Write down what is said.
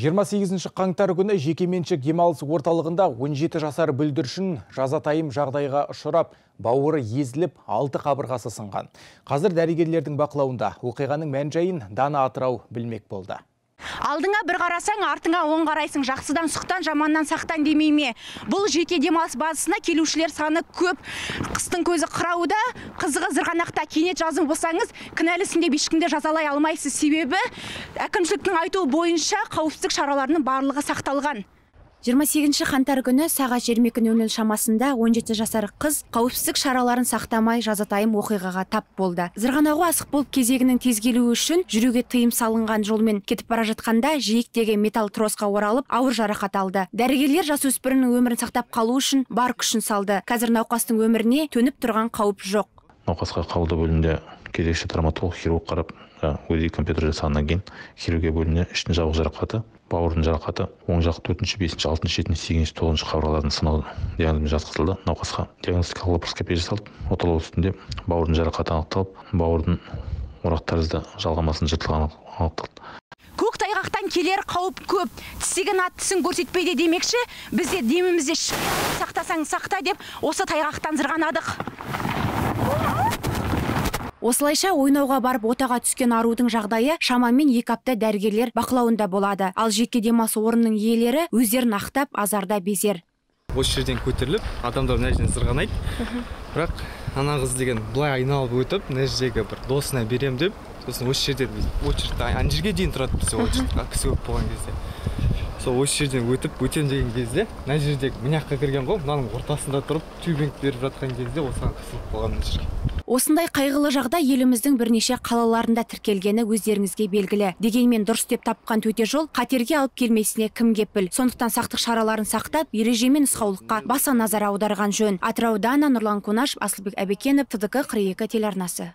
28 қаңтар күні жекеменшік демалыс орталығында 17 жасар бүлдіршін жазатайым жағдайға ұшырап, бауыры езіліп, алты қабырғасы сынған. Қазір дәрігерлердің бақылауында оқиғаның мән жайын Дана Атырау білмек болды. Алдыңа бір қарасаң артыңа оң қарайсың. Жақсыдан сұқтан жаманнан сақтан демей ме? Бұл жеке демалыс базасына келушілер саны көп. Қыстың көзі қырауда қызығы зырғанақта. Кенет жазым болсаңыз кінәлісін деп ешкімді жазалай алмайсыз. Себебі әкімшіліктің айтуы бойынша қауіпсіздік шараларының барлығы сақталған. 28 қаңтар күні сағат 22.00 шамасында 17 жасар қыз қауіпсіздік шараларын сақтамай жазатайым оқиғаға тап болды. Зырғанауға асық болып кезегінің тез келуі үшін жүруге тыйым салынған жолмен кетіп бара жатқанда жиектегі металл тросқа оралып ауыр жарақат алды. Дәрігерлер жасөспірімнің өмірін сақтап қалу үшін бар күшін салды. Қазір науқастың өміріне төніп тұрған қауіп жоқ. Науқасқа қабылдау бөлімінде кезекші травматолог хирург қарап өз компьютер жасағаннан кейін хирургия бөліміне іштің жабық жарақаты бауырдың жарақаты оң жақ төртінші бесінші алтыншы жетінші сегізінші тоғызыншы қабырғалардың сынығы диагнозымен жатқызылды. Науқасқа диагностикалық лапароскопия жасалды оталау үстінде бауырдың жарақаты анықталып бауырдың орақ тәрізді жалғамасының жыртылғаны анықталды. Көк тайғақтан келер қауіп көп. Тістеген ат тісін көрсетпейді демекші біз де демімізде сақтасаң сақта деп осы тайғақтан зырғанадық. Осылайша ойнауға барып отаға түскен арудың жағдайы шамамен екі апта дәрігерлер бақылауында болады. Ал жеке демалыс орнының иелері өздерін ақтап азарда безер. Осы жерден көтеріліп адамдар мына жерден сырғанайды. Бірақ ана қыз деген былай айналып өтіп мына жердегі бір досына берем деп сосын осы жерде очередь ана жерге дейін тұрады бізде очередь кісі көп болған кезде. Сол осы жерден өтіп өтем деген кезде мына жердегі мына жаққа кірген ғой мынаның ортасында тұрып тюбинг беріп жатқан кезде осыған қысылып қалған мына жерге. Осындай қайғылы жағдай еліміздің бірнеше қалаларында тіркелгені өздеріңізге белгілі. Дегенмен дұрыс деп тапқан төте жол қатерге алып келмесіне кім кепіл? Сондықтан сақтық шараларын сақтап ереже мен нұсқаулыққа баса назар аударған жөн. Атыраудана нұрлан кунаш асылбек әбекенов тдк қырық екі телеарнасы.